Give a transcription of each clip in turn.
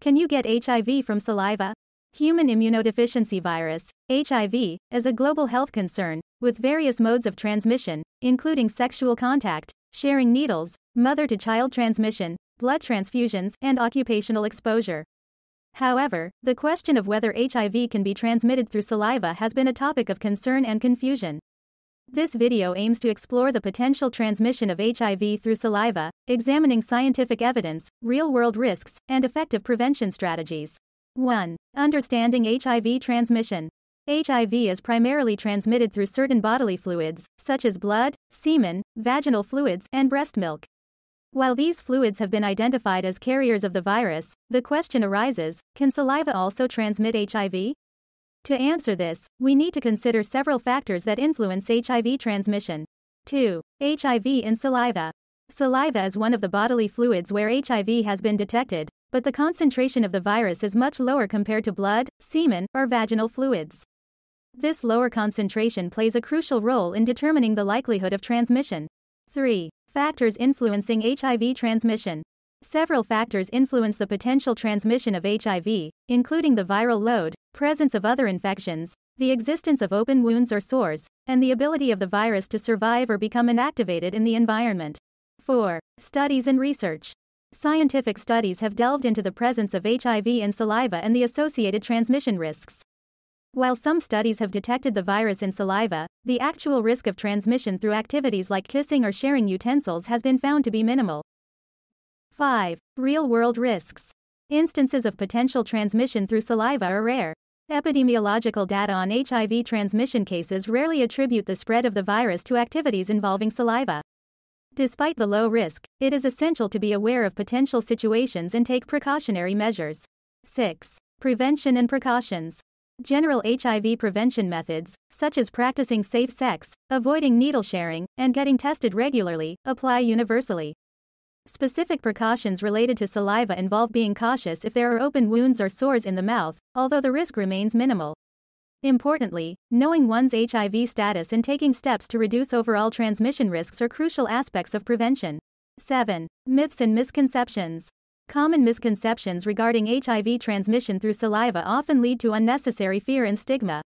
Can you get HIV from saliva? Human immunodeficiency virus, HIV, is a global health concern, with various modes of transmission, including sexual contact, sharing needles, mother to child transmission, blood transfusions, and occupational exposure. However, the question of whether HIV can be transmitted through saliva has been a topic of concern and confusion. This video aims to explore the potential transmission of HIV through saliva, examining scientific evidence, real world risks, and effective prevention strategies. 1. Understanding HIV transmission. HIV is primarily transmitted through certain bodily fluids, such as blood, semen, vaginal fluids, and breast milk. While these fluids have been identified as carriers of the virus, the question arises can saliva also transmit HIV? To answer this, we need to consider several factors that influence HIV transmission. 2. HIV in saliva. Saliva is one of the bodily fluids where HIV has been detected, but the concentration of the virus is much lower compared to blood, semen, or vaginal fluids. This lower concentration plays a crucial role in determining the likelihood of transmission. 3. Factors influencing HIV transmission. Several factors influence the potential transmission of HIV, including the viral load, presence of other infections, the existence of open wounds or sores, and the ability of the virus to survive or become inactivated in the environment. 4. Studies and research. Scientific studies have delved into the presence of HIV in saliva and the associated transmission risks. While some studies have detected the virus in saliva, the actual risk of transmission through activities like kissing or sharing utensils has been found to be minimal. 5. Real world risks. Instances of potential transmission through saliva are rare. Epidemiological data on HIV transmission cases rarely attribute the spread of the virus to activities involving saliva. Despite the low risk, it is essential to be aware of potential situations and take precautionary measures. 6. Prevention and precautions. General HIV prevention methods, such as practicing safe sex, avoiding needle sharing, and getting tested regularly, apply universally. Specific precautions related to saliva involve being cautious if there are open wounds or sores in the mouth, although the risk remains minimal. Importantly, knowing one's HIV status and taking steps to reduce overall transmission risks are crucial aspects of prevention. 7. Myths and misconceptions. Common misconceptions regarding HIV transmission through saliva often lead to unnecessary fear and stigma.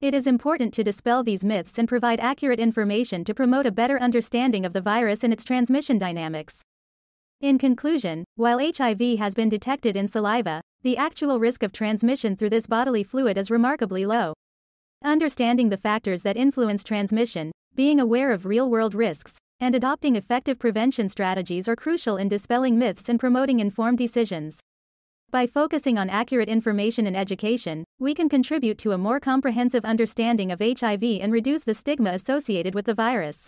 It is important to dispel these myths and provide accurate information to promote a better understanding of the virus and its transmission dynamics. In conclusion, while HIV has been detected in saliva, the actual risk of transmission through this bodily fluid is remarkably low. Understanding the factors that influence transmission, being aware of real world risks, and adopting effective prevention strategies are crucial in dispelling myths and promoting informed decisions. By focusing on accurate information and education, we can contribute to a more comprehensive understanding of HIV and reduce the stigma associated with the virus.